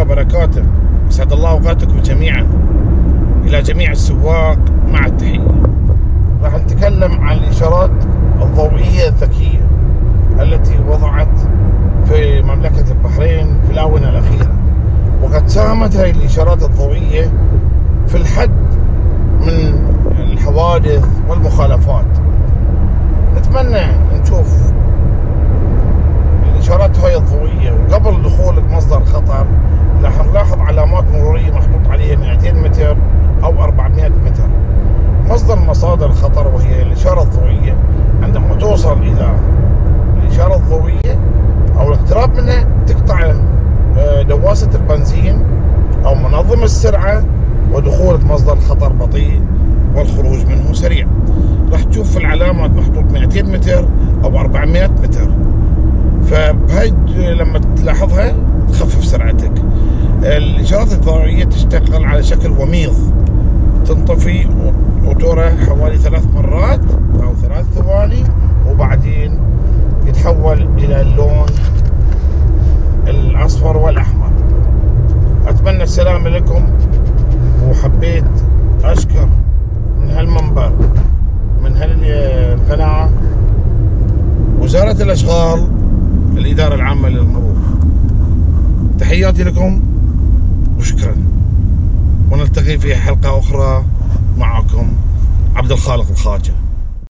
وبركاته. أسعد الله أوقاتكم جميعا. إلى جميع السواق مع التحية. راح نتكلم عن الاشارات الضوئية الذكية التي وضعت في مملكة البحرين في الآونة الأخيرة. وقد ساهمت هذه الاشارات الضوئية في الحد مصادر الخطر وهي الإشارة الضوئية. عندما توصل إلى الإشارة الضوئية أو الاقتراب منها تقطع آه، دواسة البنزين أو منظم السرعة ودخولك مصدر خطر بطيء والخروج منه سريع. راح تشوف في العلامات محطوط 200 متر أو 400 متر. فبهاي لما تلاحظها تخفف سرعتك. الإشارات الضوئية تشتغل على شكل وميض. تنطفي وتورى حوالي ثلاث مرات أو ثلاث ثواني وبعدين يتحول إلى اللون الأصفر والأحمر. أتمنى السلام لكم وحبيت أشكر من هالمنبر من هالقناه وزارة الأشغال الإدارة العامة للمرور تحياتي لكم. ونلتقي في حلقة أخرى معكم عبد الخالق الخاجة.